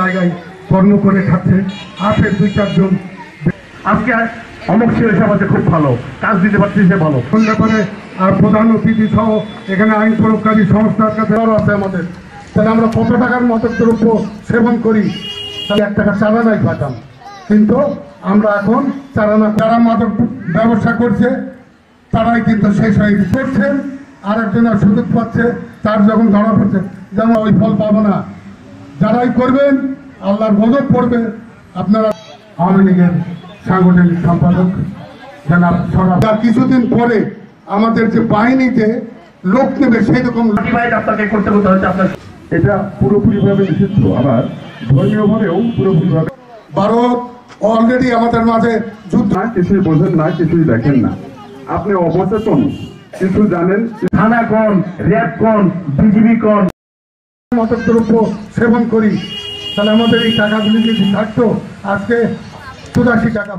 জায়গায় কর্ম করে খাচ্ছে আছে দুই চারজন আজকে অমক ছিল এসে আমাদের খুব ভালো কাজ দিতে পারছি সে ভালো। কোন ব্যাপারে আর প্রধান অতিথি সহ এখানে আইন প্রয়োগকারী সংস্থার কাছে আছে আমাদের। তাহলে আমরা কত টাকার মাদক দ্রব্য সেবন করি? তাহলে এক টাকা চালানাই পাতাম কিন্তু আমরা এখন চারা না যারা মাদক ব্যবসা করছে তারাই কিন্তু শেষ হয়ে। করছেন আর একজনের সুযোগ পাচ্ছে তার যখন ধরা পড়ছে যেমন ওই ফল পাবো না যারাই করবেন আল্লাহর গজব পড়বে। আপনারা আওয়ামী লীগের সাংগঠনিক সম্পাদক জানাব সরাব। তার কিছুদিন পরে আমাদের যে বাহিনীতে লোক নেবে সেই রকম আপনাকে করতে করতে হচ্ছে আপনার এটা পুরোপুরিভাবে নিষিদ্ধ। আবার ধর্মীয়ভাবেও পুরোপুরিভাবে ভারত অলরেডি আমাদের মাঝে যুদ্ধ না কিছুই বোঝেন না কিছুই দেখেন না। আপনি অবচেতন কিছু জানেন? থানা কোন র্যাব কোন বিজিবি কোন? মাদক দ্রব্য সেবন করি তাহলে আমাদের এই টাকাগুলি যদি থাকতো আজকে চুরাশি টাকা